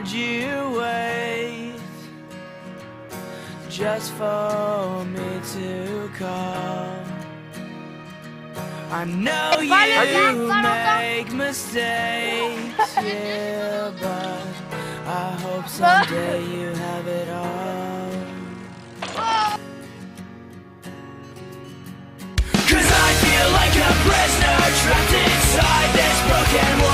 would you wait just for me to come? I know you make mistakes, yeah, but I hope someday you have it all. Cause I feel like a prisoner trapped inside this broken world.